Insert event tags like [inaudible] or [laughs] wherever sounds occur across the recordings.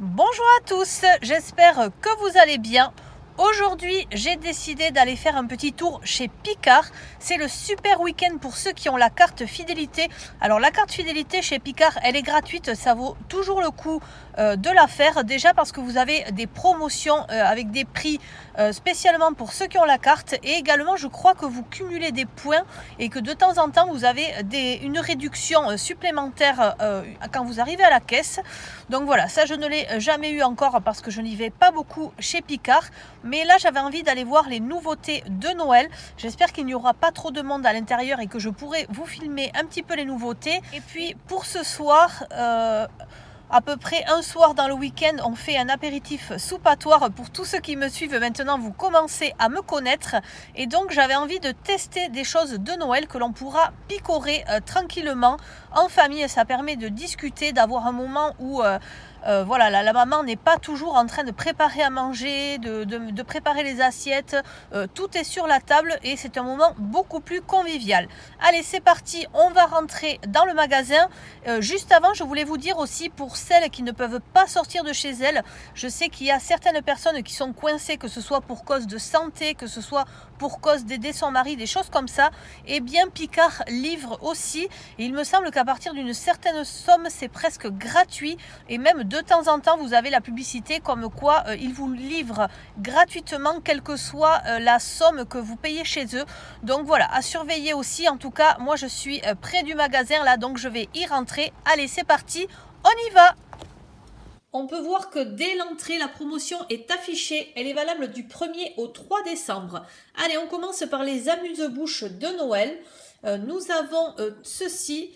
Bonjour à tous, j'espère que vous allez bien. Aujourd'hui, j'ai décidé d'aller faire un petit tour chez Picard. C'est le super week-end pour ceux qui ont la carte fidélité. Alors la carte fidélité chez Picard, elle est gratuite, ça vaut toujours le coup euh, de la faire. Déjà parce que vous avez des promotions euh, avec des prix euh, spécialement pour ceux qui ont la carte. Et également, je crois que vous cumulez des points et que de temps en temps, vous avez une réduction supplémentaire quand vous arrivez à la caisse. Donc voilà, ça je ne l'ai jamais eu encore parce que je n'y vais pas beaucoup chez Picard. Mais là, j'avais envie d'aller voir les nouveautés de Noël. J'espère qu'il n'y aura pas trop de monde à l'intérieur et que je pourrai vous filmer un petit peu les nouveautés. Et puis pour ce soir... Euh, à peu près un soir dans le week-end, on fait un apéritif soupatoire. Pour tous ceux qui me suivent maintenant, vous commencez à me connaître. Et donc, j'avais envie de tester des choses de Noël que l'on pourra picorer euh, tranquillement en famille. Ça permet de discuter, d'avoir un moment où... Euh, euh, voilà, la, maman n'est pas toujours en train de préparer à manger, de, préparer les assiettes. Euh, tout est sur la table et c'est un moment beaucoup plus convivial. Allez, c'est parti, on va rentrer dans le magasin. Euh, juste avant, je voulais vous dire aussi pour celles qui ne peuvent pas sortir de chez elles, je sais qu'il y a certaines personnes qui sont coincées, que ce soit pour cause de santé, que ce soit pour cause d'aider son mari, des choses comme ça. Eh bien, Picard livre aussi. il me semble qu'à partir d'une certaine somme, c'est presque gratuit et même de temps en temps, vous avez la publicité comme quoi euh, ils vous livrent gratuitement, quelle que soit euh, la somme que vous payez chez eux. Donc voilà, à surveiller aussi. En tout cas, moi, je suis euh, près du magasin là, donc je vais y rentrer. Allez, c'est parti, on y va on peut voir que dès l'entrée, la promotion est affichée. Elle est valable du 1er au 3 décembre. Allez, on commence par les amuse-bouches de Noël. nous avons ceci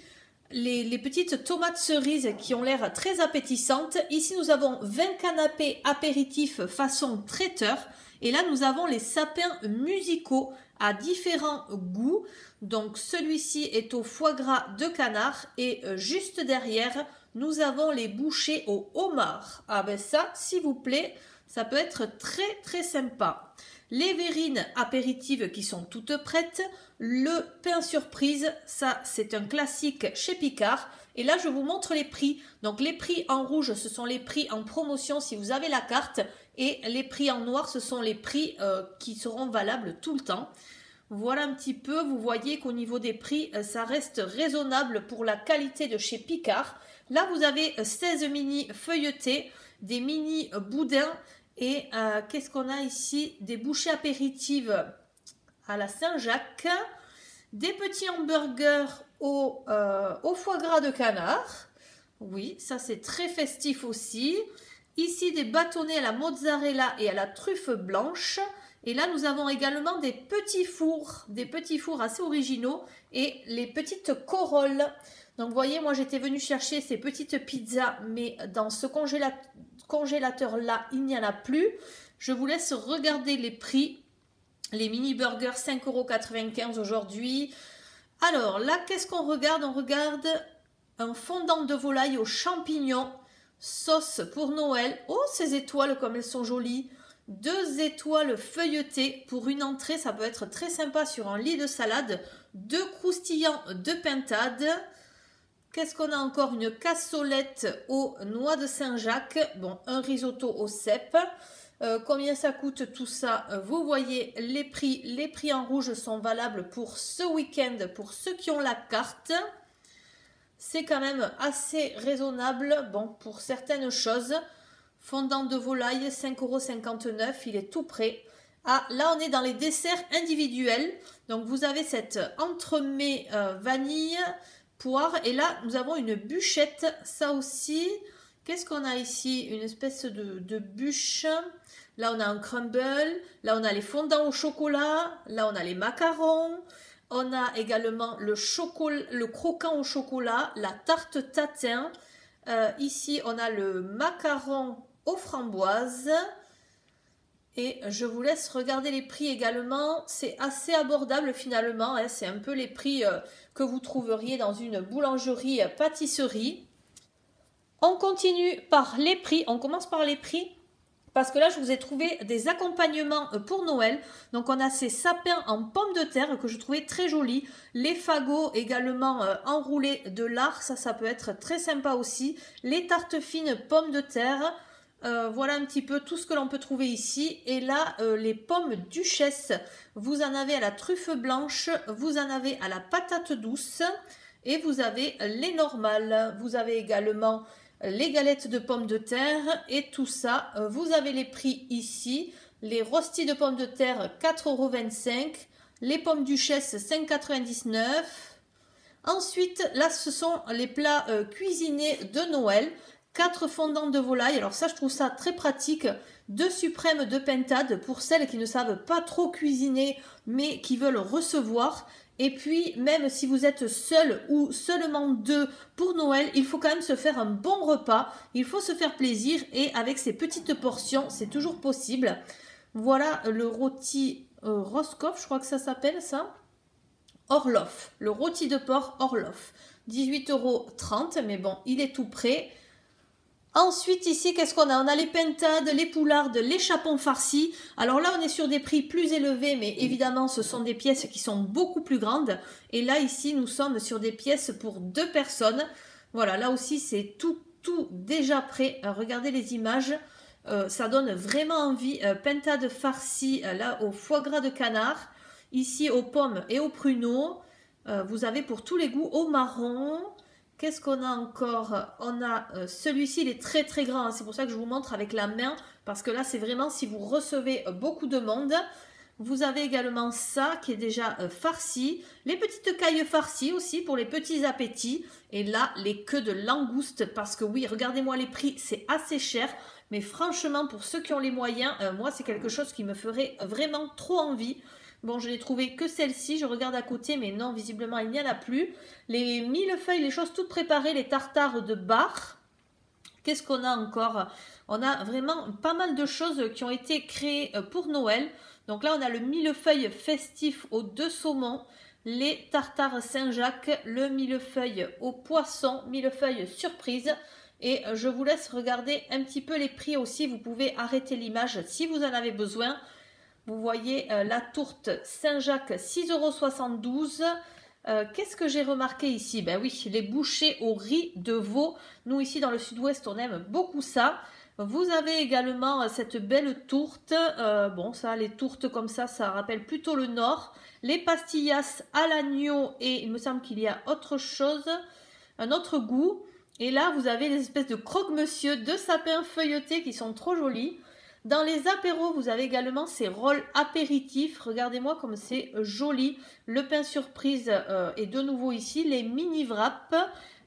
les, petites tomates cerises qui ont l'air très appétissantes. Ici, nous avons 20 canapés apéritifs façon traiteur. Et là, nous avons les sapins musicaux à différents goûts. Donc, celui-ci est au foie gras de canard. Et euh, juste derrière, nous avons les bouchées au homard. Ah ben ça, s'il vous plaît, ça peut être très très sympa. Les verrines apéritives qui sont toutes prêtes. Le pain surprise, ça c'est un classique chez Picard. Et là, je vous montre les prix. Donc les prix en rouge, ce sont les prix en promotion si vous avez la carte. Et les prix en noir, ce sont les prix euh, qui seront valables tout le temps. Voilà un petit peu, vous voyez qu'au niveau des prix, euh, ça reste raisonnable pour la qualité de chez Picard. Là, vous avez 16 mini feuilletés, des mini boudins et euh, qu'est-ce qu'on a ici? Des bouchées apéritives à la Saint-Jacques, des petits hamburgers au, euh, au, foie gras de canard. Oui, ça c'est très festif aussi. Ici, des bâtonnets à la mozzarella et à la truffe blanche. Et là, nous avons également des petits fours, des petits fours assez originaux et les petites corolles. Donc, vous voyez, moi, j'étais venue chercher ces petites pizzas, mais dans ce congélateur congélateur-là, il n'y en a plus. Je vous laisse regarder les prix. Les mini burgers, 5,95€ aujourd'hui. Alors là, qu'est-ce qu'on regarde? On regarde un fondant de volaille aux champignons, sauce pour Noël. Oh, ces étoiles, comme elles sont jolies. Deux étoiles feuilletées pour une entrée, ça peut être très sympa sur un lit de salade. Deux croustillants de pintade. Qu'est-ce qu'on a encore? Une cassolette aux noix de Saint-Jacques. Bon, un risotto au cèpe. Euh, combien ça coûte tout ça? Vous voyez les prix. Les prix en rouge sont valables pour ce week-end, pour ceux qui ont la carte. C'est quand même assez raisonnable, bon, pour certaines choses. Fondant de volaille, 5,59€, il est tout prêt. Ah, là, on est dans les desserts individuels. Donc, vous avez cette entremets euh, vanille, poire. Et là, nous avons une bûchette. Ça aussi, qu'est-ce qu'on a ici? Une espèce de, bûche. Là, on a un crumble. Là, on a les fondants au chocolat. Là, on a les macarons. On a également le, le croquant au chocolat, la tarte tatin. Euh, ici, on a le macaron aux framboises. Et je vous laisse regarder les prix également. C'est assez abordable finalement. Hein. C'est un peu les prix euh, que vous trouveriez dans une boulangerie euh, pâtisserie. On continue par les prix. On commence par les prix. Parce que là, je vous ai trouvé des accompagnements euh, pour Noël. Donc, on a ces sapins en pommes de terre que je trouvais très jolis. Les fagots également enroulés de lard. Ça, ça peut être très sympa aussi. Les tartes fines pommes de terre. Euh, voilà un petit peu tout ce que l'on peut trouver ici. Et là, euh, les pommes duchesse, vous en avez à la truffe blanche, vous en avez à la patate douce et vous avez les normales. Vous avez également les galettes de pommes de terre et tout ça. Euh, vous avez les prix ici. Les rostis de pommes de terre 4,25€. Les pommes duchesse 5,99€. Ensuite, là, ce sont les plats cuisinés de Noël. 4 fondants de volaille. Alors ça, je trouve ça très pratique. Deux suprêmes de pentade pour celles qui ne savent pas trop cuisiner, mais qui veulent recevoir. Et puis, même si vous êtes seul ou seulement deux pour Noël, il faut quand même se faire un bon repas. Il faut se faire plaisir et avec ces petites portions, c'est toujours possible. Voilà le rôti euh, Roscoff, je crois que ça s'appelle ça. Orloff, le rôti de porc Orloff. 18,30 euros, mais bon, il est tout prêt. Ensuite, ici, qu'est-ce qu'on a? On a les pentades, les poulardes, les chapons farcis. Alors là, on est sur des prix plus élevés, mais évidemment, ce sont des pièces qui sont beaucoup plus grandes. Et là, ici, nous sommes sur des pièces pour deux personnes. Voilà, là aussi, c'est tout, tout déjà prêt. Euh, regardez les images. Euh, ça donne vraiment envie. Euh, pentade farcie, là, au foie gras de canard. Ici, aux pommes et aux pruneaux. vous avez pour tous les goûts au marron. Qu'est-ce qu'on a encore? On a euh, celui-ci, il est très très grand. C'est pour ça que je vous montre avec la main. Parce que là, c'est vraiment si vous recevez beaucoup de monde. Vous avez également ça qui est déjà euh, farci. Les petites cailles farcies aussi pour les petits appétits. Et là, les queues de langouste. Parce que oui, regardez-moi les prix, c'est assez cher. Mais franchement, pour ceux qui ont les moyens, euh, moi, c'est quelque chose qui me ferait vraiment trop envie. Bon, je n'ai trouvé que celle-ci. Je regarde à côté, mais non, visiblement, il n'y en a plus. Les millefeuilles, les choses toutes préparées, les tartares de bar. Qu'est-ce qu'on a encore? On a vraiment pas mal de choses qui ont été créées euh, pour Noël. Donc là, on a le millefeuille festif aux deux saumons, les tartares Saint-Jacques, le millefeuille au poisson, millefeuille surprise. Et euh, je vous laisse regarder un petit peu les prix aussi. Vous pouvez arrêter l'image si vous en avez besoin. Vous voyez euh, la tourte Saint-Jacques 6,72 euros. Euh, qu'est-ce que j'ai remarqué ici? Ben oui, les bouchées au riz de veau. Nous ici dans le sud-ouest, on aime beaucoup ça. Vous avez également euh, cette belle tourte. bon, ça, les tourtes comme ça, ça rappelle plutôt le nord. Les pastillas à l'agneau et il me semble qu'il y a autre chose, un autre goût. Et là, vous avez des espèces de croque-monsieur de sapin feuilletés qui sont trop jolis. Dans les apéros, vous avez également ces rôles apéritifs. Regardez-moi comme c'est joli. Le pain surprise euh, est de nouveau ici. Les mini wraps.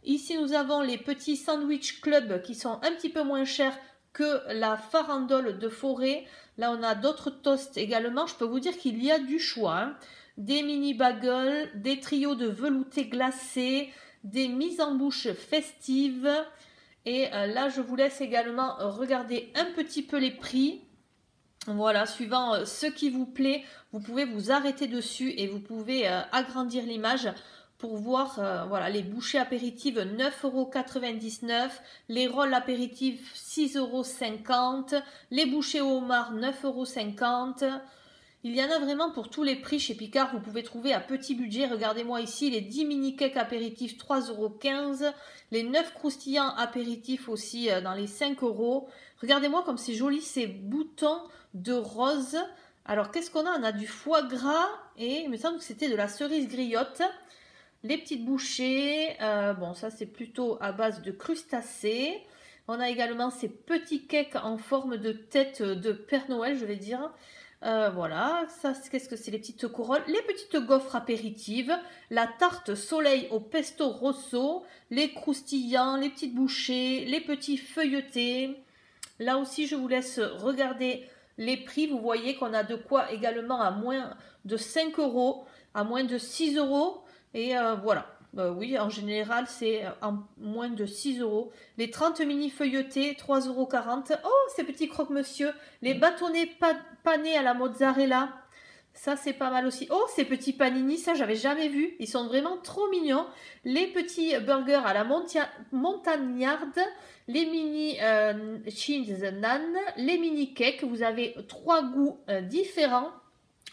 Ici, nous avons les petits sandwich club qui sont un petit peu moins chers que la farandole de forêt. Là, on a d'autres toasts également. Je peux vous dire qu'il y a du choix. Hein. Des mini bagels, des trios de velouté glacé, des mises en bouche festives. Et euh, là, je vous laisse également euh, regarder un petit peu les prix. Voilà, suivant euh, ce qui vous plaît, vous pouvez vous arrêter dessus et vous pouvez agrandir l'image pour voir voilà, les bouchées apéritives 9,99€, les rolls apéritifs 6,50€, les bouchées au homard 9,50€. Il y en a vraiment pour tous les prix chez Picard. Vous pouvez trouver à petit budget. Regardez-moi ici les 10 mini cakes apéritifs 3,15€. Les 9 croustillants apéritifs aussi euh, dans les 5 euros. Regardez-moi comme c'est joli ces boutons de rose. Alors qu'est-ce qu'on a? On a du foie gras et il me semble que c'était de la cerise griotte. Les petites bouchées. Euh, bon ça c'est plutôt à base de crustacés. On a également ces petits cakes en forme de tête de Père Noël je vais dire. Euh, voilà, ça, qu'est-ce que c'est Les petites couronnes, les petites gaufres apéritives, la tarte soleil au pesto rosso, les croustillants, les petites bouchées, les petits feuilletés. Là aussi, je vous laisse regarder les prix. Vous voyez qu'on a de quoi également à moins de 5 euros, à moins de 6 euros. Et euh, voilà. Euh, oui, en général, c'est en moins de 6 euros. Les 30 mini feuilletés, 3,40 euros. Oh, ces petits croque-monsieur. Les bâtonnets panés à la mozzarella. Ça, c'est pas mal aussi. Oh, ces petits panini, ça, j'avais jamais vu. Ils sont vraiment trop mignons. Les petits burgers à la montagnarde. Les mini euh, cheese nan. Les mini cakes. Vous avez trois goûts euh, différents.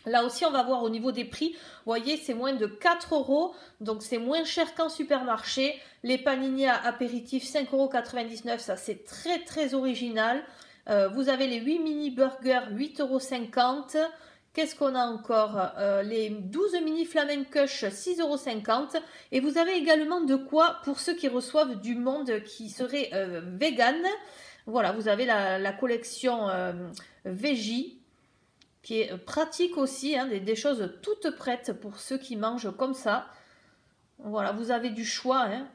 Là aussi, on va voir au niveau des prix. Vous voyez, c'est moins de 4 euros. Donc, c'est moins cher qu'en supermarché. Les panini à apéritifs, 5,99 euros. Ça, c'est très, très original. Euh, vous avez les 8 mini burgers, 8,50 euros. Qu'est-ce qu'on a encore? Euh, Les 12 mini flamencush, 6,50 euros. Et vous avez également de quoi pour ceux qui reçoivent du monde qui serait euh, vegan. Voilà, vous avez la, collection euh, Veggie qui est pratique aussi, hein, des, choses toutes prêtes pour ceux qui mangent comme ça. Voilà, vous avez du choix. Hein.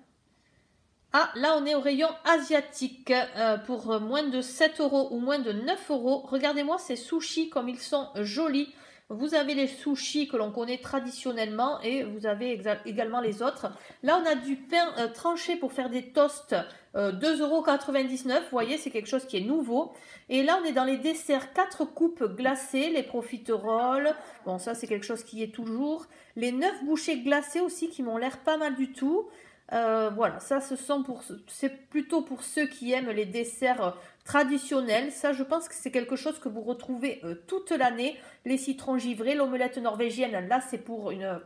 Ah, là, on est au rayon asiatique euh, pour moins de 7 euros ou moins de 9 euros. Regardez-moi ces sushis comme ils sont jolis. Vous avez les sushis que l'on connaît traditionnellement et vous avez également les autres. Là, on a du pain euh, tranché pour faire des toasts, euh, 2,99€. Vous voyez, c'est quelque chose qui est nouveau. Et là, on est dans les desserts 4 coupes glacées, les profiteroles. Bon, ça, c'est quelque chose qui est toujours. Les 9 bouchées glacées aussi qui m'ont l'air pas mal du tout. Euh, voilà, ça sont pour c'est plutôt pour ceux qui aiment les desserts euh, traditionnels. Ça, je pense que c'est quelque chose que vous retrouvez euh, toute l'année. Les citrons givrés, l'omelette norvégienne, là c'est pour une,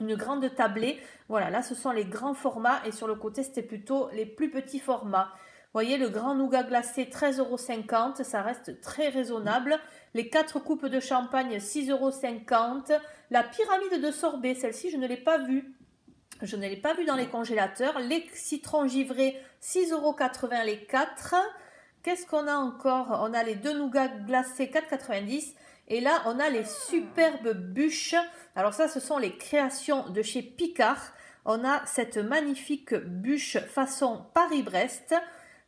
une grande tablée. Voilà, là ce sont les grands formats et sur le côté c'était plutôt les plus petits formats. Vous voyez, le grand nougat glacé, 13,50€, ça reste très raisonnable. Les 4 coupes de champagne, 6,50€. La pyramide de sorbet, celle-ci, je ne l'ai pas vue. Je ne l'ai pas vu dans les congélateurs. Les citrons givrés, 6,80€ les 4. Qu'est-ce qu'on a encore? On a les deux nougats glacés, 4,90€. Et là, on a les superbes bûches. Alors ça, ce sont les créations de chez Picard. On a cette magnifique bûche façon Paris-Brest.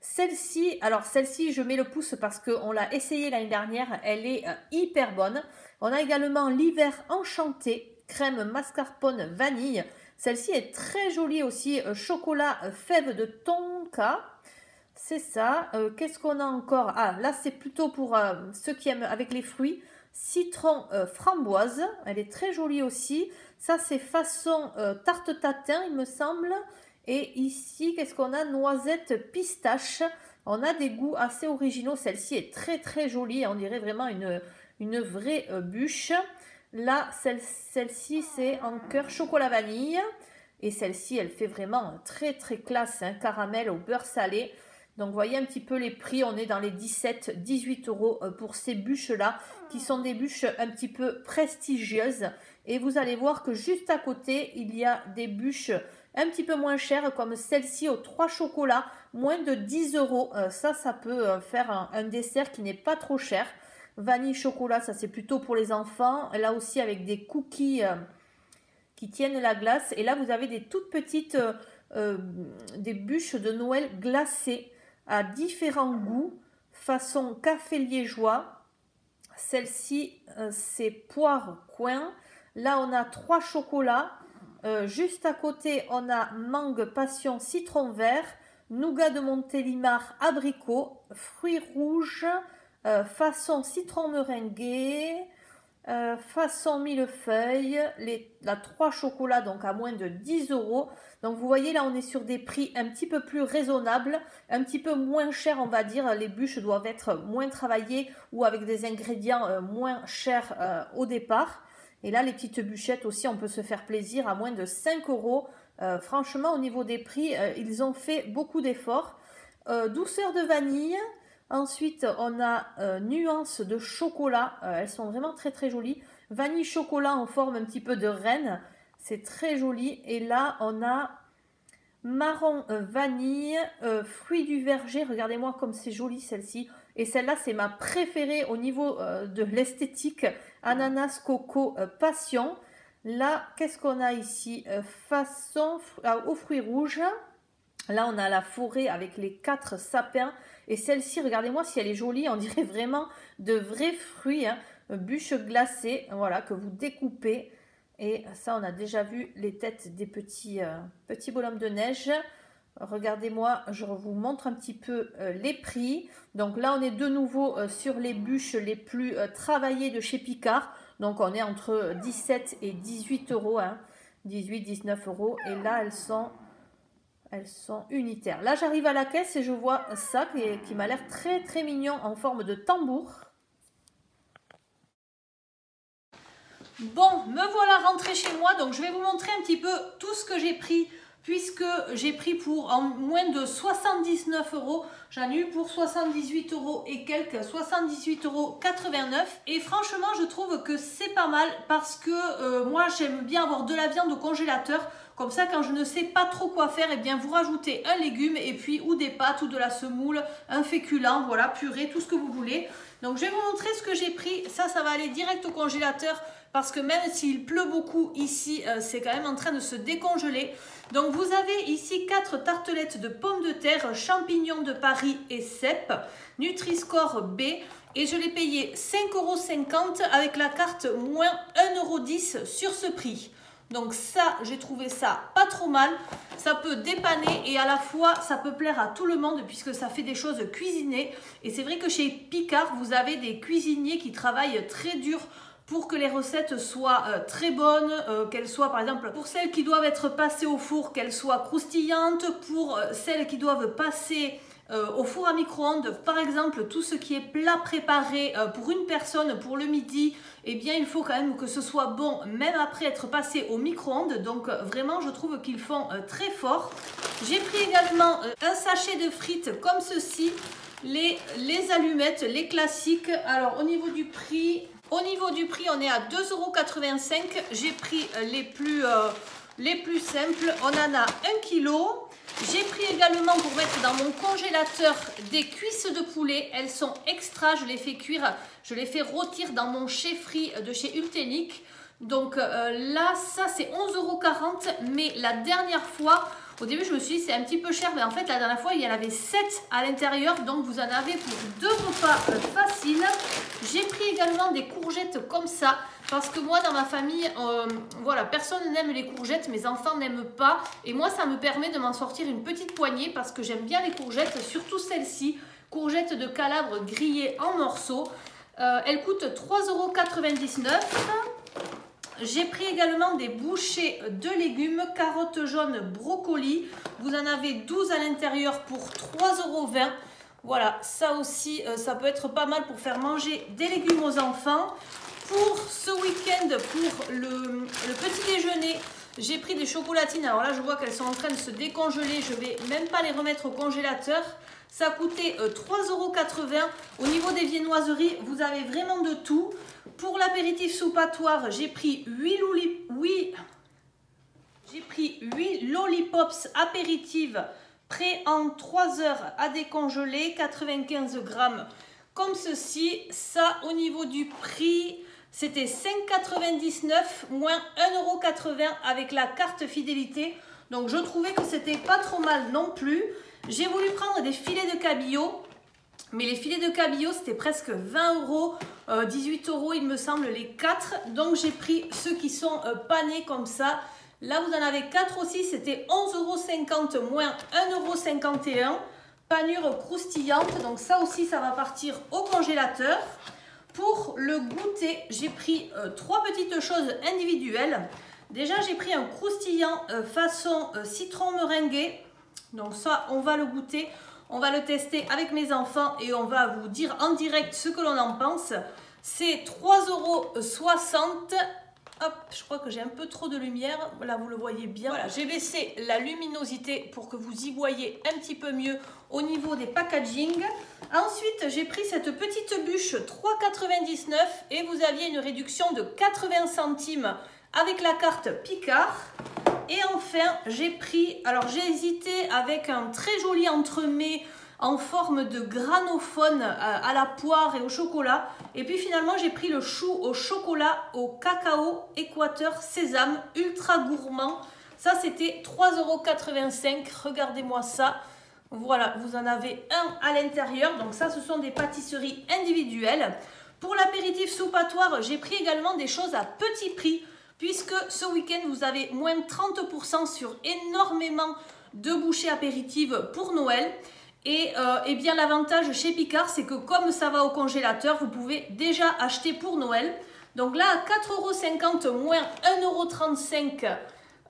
Celle-ci, alors celle-ci, je mets le pouce parce qu'on l'a essayée l'année dernière. Elle est euh, hyper bonne. On a également l'hiver enchanté, crème mascarpone vanille. Celle-ci est très jolie aussi, euh, chocolat euh, fève de tonka. C'est ça. Euh, qu'est-ce qu'on a encore? Ah, là, c'est plutôt pour ceux qui aiment avec les fruits. Citron framboise. Elle est très jolie aussi. Ça, c'est façon tarte tatin, il me semble. Et ici, qu'est-ce qu'on a? Noisette pistache. On a des goûts assez originaux. Celle-ci est très, très jolie. On dirait vraiment une, une vraie bûche. Là, celle-ci, c'est en cœur chocolat vanille. Et celle-ci, elle fait vraiment très très classe, hein, caramel au beurre salé. Donc, voyez un petit peu les prix, on est dans les 17-18 euros euh, pour ces bûches-là, qui sont des bûches un petit peu prestigieuses. Et vous allez voir que juste à côté, il y a des bûches un petit peu moins chères, comme celle-ci aux 3 chocolats, moins de 10 euros. Euh, ça, ça peut euh, faire un dessert qui n'est pas trop cher. Vanille chocolat, ça c'est plutôt pour les enfants. Là aussi avec des cookies euh, qui tiennent la glace. Et là vous avez des toutes petites euh, euh, des bûches de Noël glacées à différents goûts, façon café liégeois. Celle-ci c'est poire coin. Là on a trois chocolats. juste à côté on a mangue passion citron vert, nougat de Montélimar abricot, fruits rouges, euh, façon citron meringué, euh, façon millefeuille, la 3 chocolats donc à moins de 10 euros. Donc vous voyez là on est sur des prix un petit peu plus raisonnables, un petit peu moins chers on va dire. Les bûches doivent être moins travaillées ou avec des ingrédients euh, moins chers au départ. Et là les petites bûchettes aussi on peut se faire plaisir à moins de 5 euros. franchement au niveau des prix ils ont fait beaucoup d'efforts. douceur de vanille. Ensuite, on a euh, nuances de chocolat. Euh, elles sont vraiment très très jolies. Vanille chocolat en forme un petit peu de reine. C'est très joli. Et là, on a marron euh, vanille, fruits du verger. Regardez-moi comme c'est joli celle-ci. Et celle-là, c'est ma préférée au niveau de l'esthétique. Ananas, coco, passion. Là, qu'est-ce qu'on a ici? Façon aux fruits rouges. Là, on a la forêt avec les quatre sapins. Et celle-ci, regardez-moi si elle est jolie. On dirait vraiment de vrais fruits. Hein. Bûches glacées, voilà, que vous découpez. Et ça, on a déjà vu les têtes des petits, euh, petits bonhommes de neige. Regardez-moi, je vous montre un petit peu euh, les prix. Donc là, on est de nouveau euh, sur les bûches les plus travaillées de chez Picard. Donc on est entre 17 et 18 euros. 18, 19 euros. Et là, elles sont elles sont unitaires. Là, j'arrive à la caisse et je vois ça qui, m'a l'air très très mignon en forme de tambour. Bon, me voilà rentrée chez moi. Donc, je vais vous montrer un petit peu tout ce que j'ai pris puisque j'ai pris pour en moins de 79 euros. J'en ai eu pour 78 euros et quelques, 78,89 euros. Et franchement, je trouve que c'est pas mal parce que euh, moi, j'aime bien avoir de la viande au congélateur. Comme ça, quand je ne sais pas trop quoi faire, eh bien vous rajoutez un légume et puis ou des pâtes ou de la semoule, un féculent, voilà, purée, tout ce que vous voulez. Donc je vais vous montrer ce que j'ai pris. Ça, ça va aller direct au congélateur parce que même s'il pleut beaucoup ici, euh, c'est quand même en train de se décongeler. Donc vous avez ici 4 tartelettes de pommes de terre, champignons de Paris et cèpes, Nutri-Score B et je l'ai payé 5,50€ avec la carte moins 1,10€ sur ce prix. Donc ça, j'ai trouvé ça pas trop mal. Ça peut dépanner et à la fois, ça peut plaire à tout le monde puisque ça fait des choses cuisinées. Et c'est vrai que chez Picard, vous avez des cuisiniers qui travaillent très dur pour que les recettes soient euh, très bonnes, euh, qu'elles soient par exemple pour celles qui doivent être passées au four, qu'elles soient croustillantes, pour euh, celles qui doivent passer au four à micro-ondes, par exemple tout ce qui est plat préparé pour une personne pour le midi, eh bien il faut quand même que ce soit bon même après être passé au micro-ondes, donc vraiment je trouve qu'ils font très fort. J'ai pris également un sachet de frites comme ceci, les, allumettes, les classiques. Alors au niveau du prix, au niveau du prix, on est à 2,85€. J'ai pris euh, les plus, euh, les plus simples. On en a 1 kg. J'ai pris également pour mettre dans mon congélateur des cuisses de poulet. Elles sont extra. Je les fais cuire. Je les fais rôtir dans mon chez de chez Ultenic. Donc euh, là, ça c'est 11,40€. Mais la dernière fois, au début, je me suis dit c'est un petit peu cher, mais en fait, la dernière fois, il y en avait 7 à l'intérieur, donc vous en avez pour deux repas euh, faciles. J'ai pris également des courgettes comme ça, parce que moi, dans ma famille, euh, voilà, personne n'aime les courgettes, mes enfants n'aiment pas, et moi, ça me permet de m'en sortir une petite poignée, parce que j'aime bien les courgettes, surtout celles-ci, courgettes de calabre grillées en morceaux. Euh, elles coûtent 3,99€. J'ai pris également des bouchées de légumes, carottes jaunes, brocolis. Vous en avez 12 à l'intérieur pour 3,20€. Voilà, ça aussi, euh, ça peut être pas mal pour faire manger des légumes aux enfants. Pour ce week-end, pour le, petit déjeuner, j'ai pris des chocolatines. Alors là, je vois qu'elles sont en train de se décongeler. Je vais même pas les remettre au congélateur. Ça coûté 3,80€. Euh, au niveau des viennoiseries, vous avez vraiment de tout. Pour l'apéritif soupatoire, j'ai pris 8, j'ai pris 8 lollipops apéritives prêts en 3 heures à décongeler, 95 grammes comme ceci. Ça, au niveau du prix, c'était 5,99 moins 1,80€ avec la carte fidélité. Donc, je trouvais que c'était pas trop mal non plus. J'ai voulu prendre des filets de cabillaud mais les filets de cabillaud, c'était presque 20 euros, 18 euh, euros, il me semble, les 4. Donc, j'ai pris ceux qui sont euh, panés comme ça. Là, vous en avez 4 aussi, c'était 11,50 euros moins 1,51 euros. Panure croustillante, donc ça aussi, ça va partir au congélateur. Pour le goûter, j'ai pris euh, trois petites choses individuelles. Déjà, j'ai pris un croustillant façon citron meringué. Donc ça, on va le goûter. On va le tester avec mes enfants et on va vous dire en direct ce que l'on en pense. C'est 3,60 euros. Hop, je crois que j'ai un peu trop de lumière. Là, vous le voyez bien. Voilà, j'ai baissé la luminosité pour que vous y voyez un petit peu mieux au niveau des packaging. Ensuite, j'ai pris cette petite bûche 3,99 et vous aviez une réduction de 80 centimes avec la carte Picard. Et enfin, j'ai pris, alors j'ai hésité avec un très joli entremets en forme de granophone euh, à la poire et au chocolat. Et puis finalement, j'ai pris le chou au chocolat au cacao équateur sésame ultra gourmand. Ça, c'était 3,85€. Regardez-moi ça. Voilà, vous en avez un à l'intérieur. Donc ça, ce sont des pâtisseries individuelles. Pour l'apéritif soupatoire, j'ai pris également des choses à petit prix puisque ce week-end, vous avez moins de 30% sur énormément de bouchées apéritives pour Noël. Et, euh, eh bien l'avantage chez Picard, c'est que comme ça va au congélateur, vous pouvez déjà acheter pour Noël. Donc là, à 4,50€ moins 1,35€,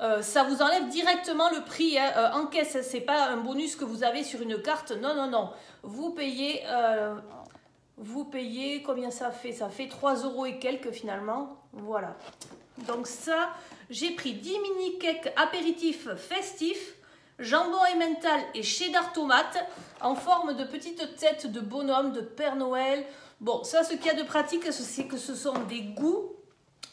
euh, ça vous enlève directement le prix hein. euh, en caisse. Ce n'est pas un bonus que vous avez sur une carte. Non, non, non. Vous payez, vous payez combien ça fait? Ça fait 3 euros et quelques finalement. Voilà. Donc ça, j'ai pris 10 mini cakes apéritifs festifs, jambon emmental et cheddar tomate en forme de petites têtes de bonhomme, de Père Noël. Bon, ça, ce qu'il y a de pratique, c'est que ce sont des goûts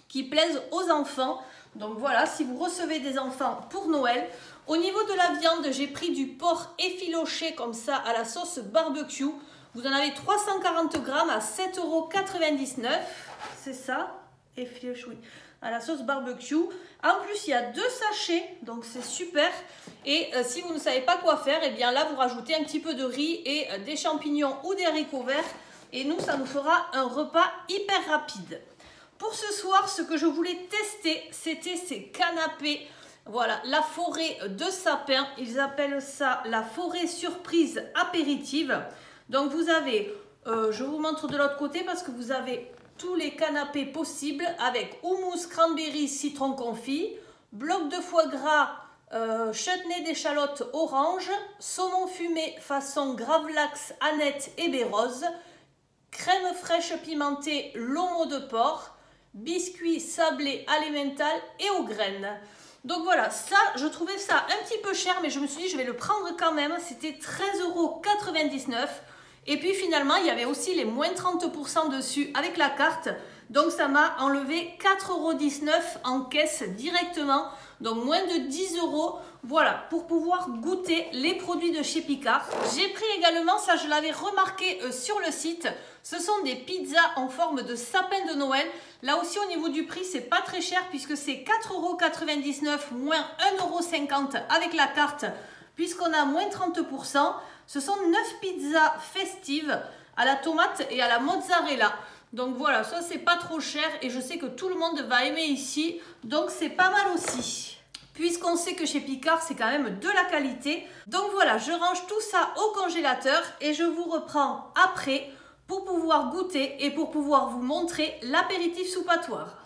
qui plaisent aux enfants. Donc voilà, si vous recevez des enfants pour Noël, au niveau de la viande, j'ai pris du porc effiloché comme ça à la sauce barbecue. Vous en avez 340 grammes à 7,99 euros. C'est ça Effiloché, oui. À la sauce barbecue. En plus, il y a deux sachets, donc c'est super. Et euh, si vous ne savez pas quoi faire, et eh bien là, vous rajoutez un petit peu de riz et euh, des champignons ou des haricots verts. Et nous, ça nous fera un repas hyper rapide. Pour ce soir, ce que je voulais tester, c'était ces canapés voilà, la forêt de sapin. Ils appellent ça la forêt surprise apéritive. Donc vous avez, euh, je vous montre de l'autre côté parce que vous avez tous les canapés possibles avec houmous, cranberry, citron confit, bloc de foie gras, euh, chutney d'échalote orange, saumon fumé façon gravlax, aneth et bérose, crème fraîche pimentée, lomo de porc, biscuits sablés alimental et aux graines. Donc voilà, ça, je trouvais ça un petit peu cher, mais je me suis dit, je vais le prendre quand même. C'était 13,99€. Et puis finalement, il y avait aussi les moins 30% dessus avec la carte. Donc ça m'a enlevé 4,19€ en caisse directement. Donc moins de 10 euros. Voilà, pour pouvoir goûter les produits de chez Picard. J'ai pris également, ça je l'avais remarqué euh, sur le site, ce sont des pizzas en forme de sapin de Noël. Là aussi au niveau du prix, c'est pas très cher puisque c'est 4,99€ moins 1,50€ avec la carte puisqu'on a moins 30%. Ce sont 9 pizzas festives à la tomate et à la mozzarella. Donc voilà, ça c'est pas trop cher et je sais que tout le monde va aimer ici. Donc c'est pas mal aussi. Puisqu'on sait que chez Picard, c'est quand même de la qualité. Donc voilà, je range tout ça au congélateur et je vous reprends après pour pouvoir goûter et pour pouvoir vous montrer l'apéritif soupatoire.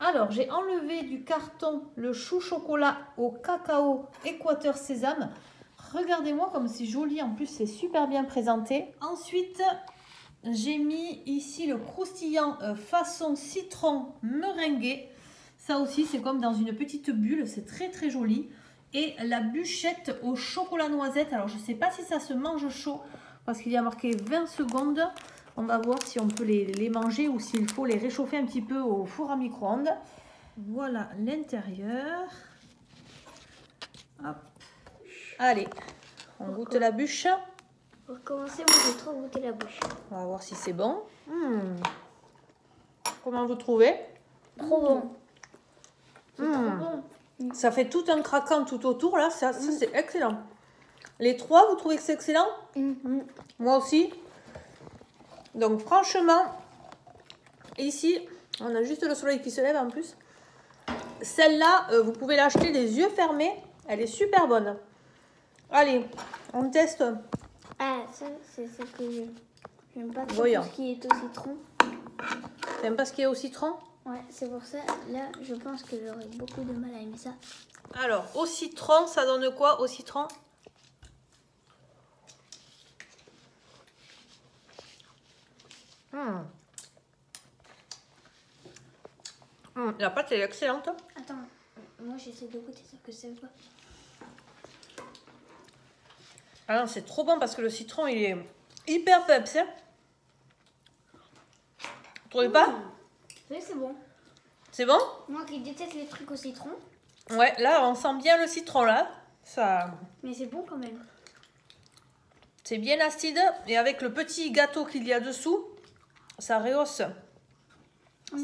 Alors, j'ai enlevé du carton le chou chocolat au cacao équateur sésame. Regardez-moi comme c'est joli, en plus c'est super bien présenté. Ensuite, j'ai mis ici le croustillant euh, façon citron meringué. Ça aussi, c'est comme dans une petite bulle, c'est très très joli. Et la bûchette au chocolat noisette. Alors, je ne sais pas si ça se mange chaud parce qu'il y a marqué 20 secondes. On va voir si on peut les, manger ou s'il faut les réchauffer un petit peu au four à micro-ondes. Voilà l'intérieur. Allez, on goûte la bûche. Pour commencer, moi j'ai trop goûté la bûche. On va voir si c'est bon. Hmm. Comment vous trouvez? Trop bon. Hmm. Ça fait tout un craquant tout autour là, ça, ça c'est excellent. Les trois, vous trouvez que c'est excellent? Mm. Moi aussi. Donc franchement, ici, on a juste le soleil qui se lève en plus. Celle-là, euh, vous pouvez l'acheter les yeux fermés. Elle est super bonne. Allez, on teste. Ah, ça, c'est ce que j'aime pas trop ce qui est au citron. T'aimes pas ce qui est au citron Ouais, c'est pour ça. Là, je pense que j'aurais beaucoup de mal à aimer ça. Alors, au citron, ça donne quoi au citron? Hmm. Hmm, la pâte est excellente. Attends, moi j'essaie de goûter ça que c'est quoi. Ah c'est trop bon parce que le citron il est hyper peps. Hein. Vous trouvez pas? Oui, c'est bon. C'est bon? Moi qui déteste les trucs au citron. Ouais, là on sent bien le citron là. Ça. Mais c'est bon quand même. C'est bien acide et avec le petit gâteau qu'il y a dessous, ça rehausse,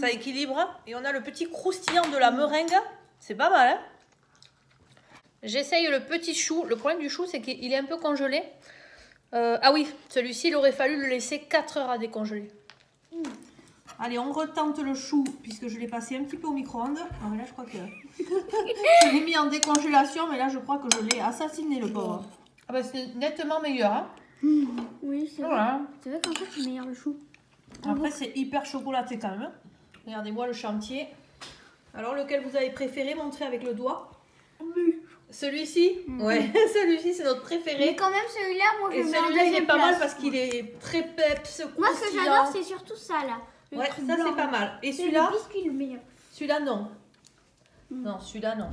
ça équilibre. Et on a le petit croustillant de la meringue. C'est pas mal, hein? J'essaye le petit chou. Le problème du chou, c'est qu'il est un peu congelé. Euh, ah oui, celui-ci, il aurait fallu le laisser 4 heures à décongeler. Allez, on retente le chou, puisque je l'ai passé un petit peu au micro-ondes. Ah, là, je crois que... [laughs] je l'ai mis en décongélation, mais là, je crois que je l'ai assassiné, le pauvre. Ah bah, c'est nettement meilleur, hein Oui, c'est vrai. C'est vrai qu'en fait, c'est meilleur le chou. Après, c'est hyper chocolaté quand même. Regardez-moi le chantier. Alors, lequel vous avez préféré Montrer avec le doigt? Celui-ci? Mm. Ouais, [laughs] celui-ci c'est notre préféré. Mais quand même celui-là, moi je Et celui-là il est pas mal parce qu'il est très peps, Moi ce que j'adore c'est surtout ça là. Ouais, ça c'est pas mal. Et celui-là. Celui-là, non. Non, celui-là, non.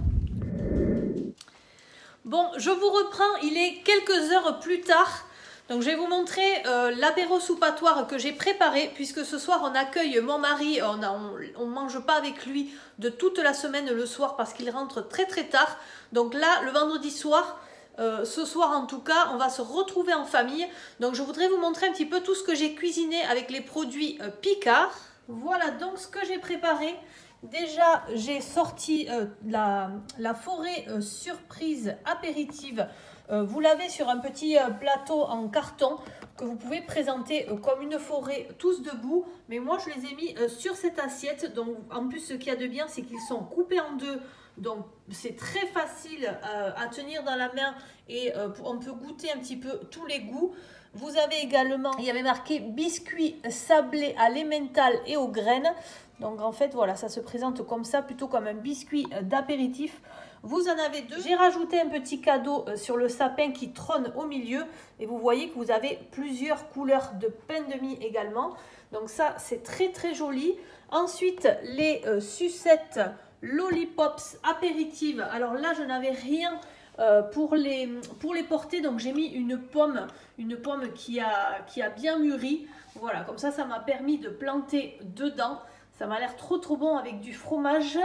Bon, je vous reprends, il est quelques heures plus tard. Donc je vais vous montrer euh, l'apéro soupatoire que j'ai préparé puisque ce soir on accueille mon mari, on ne mange pas avec lui de toute la semaine le soir parce qu'il rentre très très tard. Donc là, le vendredi soir, euh, ce soir en tout cas, on va se retrouver en famille. Donc je voudrais vous montrer un petit peu tout ce que j'ai cuisiné avec les produits euh, Picard. Voilà donc ce que j'ai préparé. Déjà, j'ai sorti la, la, forêt surprise apéritive euh, vous l'avez sur un petit euh, plateau en carton que vous pouvez présenter euh, comme une forêt tous debout. Mais moi, je les ai mis sur cette assiette. Donc, en plus, ce qu'il y a de bien, c'est qu'ils sont coupés en deux. Donc, c'est très facile à tenir dans la main et on peut goûter un petit peu tous les goûts. Vous avez également, il y avait marqué biscuit sablé à l'emmental et aux graines. Donc en fait, voilà, ça se présente comme ça, plutôt comme un biscuit d'apéritif. Vous en avez deux. J'ai rajouté un petit cadeau euh, sur le sapin qui trône au milieu. Et vous voyez que vous avez plusieurs couleurs de pain de mie également. Donc ça, c'est très très joli. Ensuite, les euh, sucettes lollipops apéritives. Alors là, je n'avais rien euh, pour, les, pour les porter. Donc j'ai mis une pomme, une pomme qui a, qui a bien mûri. Voilà, comme ça, ça m'a permis de planter dedans. Ça m'a l'air trop trop bon avec du fromage.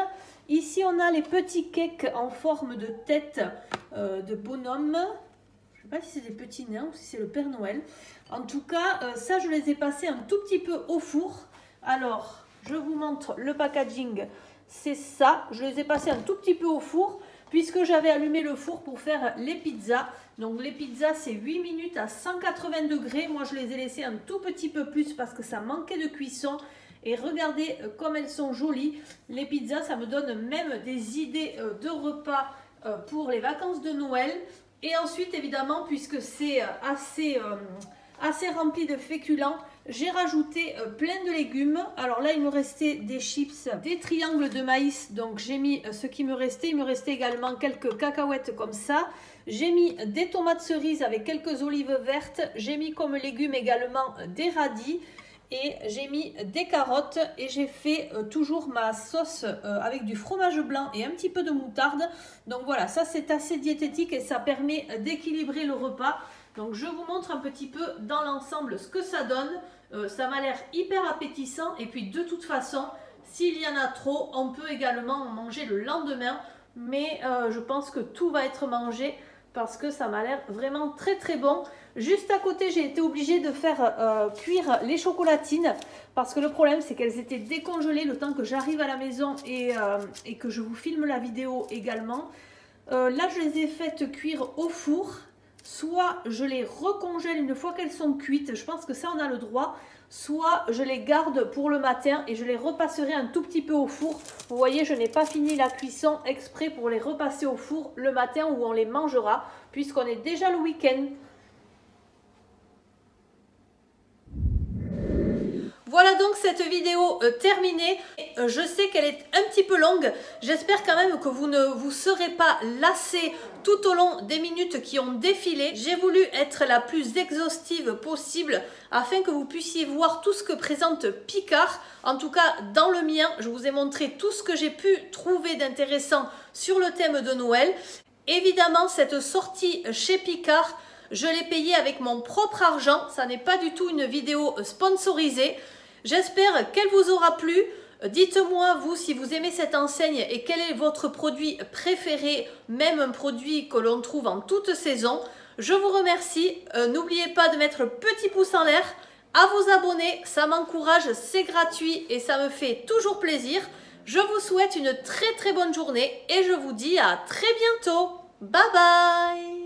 Ici, on a les petits cakes en forme de tête euh, de bonhomme. Je ne sais pas si c'est des petits nains ou si c'est le Père Noël. En tout cas, euh, ça, je les ai passés un tout petit peu au four. Alors, je vous montre le packaging. C'est ça. Je les ai passés un tout petit peu au four puisque j'avais allumé le four pour faire les pizzas. Donc les pizzas, c'est 8 minutes à 180 degrés. Moi, je les ai laissés un tout petit peu plus parce que ça manquait de cuisson. Et regardez euh, comme elles sont jolies. Les pizzas, ça me donne même des idées euh, de repas euh, pour les vacances de Noël. Et ensuite, évidemment, puisque c'est assez, assez rempli de féculents, j'ai rajouté plein de légumes. Alors là, il me restait des chips, des triangles de maïs. Donc j'ai mis ce qui me restait. Il me restait également quelques cacahuètes comme ça. J'ai mis des tomates cerises avec quelques olives vertes. J'ai mis comme légumes également des radis et j'ai mis des carottes et j'ai fait euh, toujours ma sauce euh, avec du fromage blanc et un petit peu de moutarde. Donc voilà, ça c'est assez diététique et ça permet d'équilibrer le repas. Donc je vous montre un petit peu dans l'ensemble ce que ça donne. Euh, ça m'a l'air hyper appétissant et puis de toute façon, s'il y en a trop, on peut également en manger le lendemain. Mais je pense que tout va être mangé parce que ça m'a l'air vraiment très très bon. Juste à côté, j'ai été obligée de faire euh, cuire les chocolatines parce que le problème, c'est qu'elles étaient décongelées le temps que j'arrive à la maison et, euh, que je vous filme la vidéo également. Euh, là, je les ai faites cuire au four. Soit je les recongèle une fois qu'elles sont cuites, je pense que ça on a le droit. Soit je les garde pour le matin et je les repasserai un tout petit peu au four. Vous voyez, je n'ai pas fini la cuisson exprès pour les repasser au four le matin où on les mangera puisqu'on est déjà le week-end. Donc cette vidéo euh, terminée. Euh, je sais qu'elle est un petit peu longue. J'espère quand même que vous ne vous serez pas lassé tout au long des minutes qui ont défilé. J'ai voulu être la plus exhaustive possible afin que vous puissiez voir tout ce que présente Picard. En tout cas, dans le mien, je vous ai montré tout ce que j'ai pu trouver d'intéressant sur le thème de Noël. Évidemment, cette sortie chez Picard, je l'ai payée avec mon propre argent. Ça n'est pas du tout une vidéo sponsorisée. J'espère qu'elle vous aura plu. Dites-moi, vous, si vous aimez cette enseigne et quel est votre produit préféré, même un produit que l'on trouve en toute saison. Je vous remercie. Euh, n'oubliez pas de mettre le petit pouce en l'air, à vous abonner. Ça m'encourage, c'est gratuit et ça me fait toujours plaisir. Je vous souhaite une très très bonne journée et je vous dis à très bientôt. Bye bye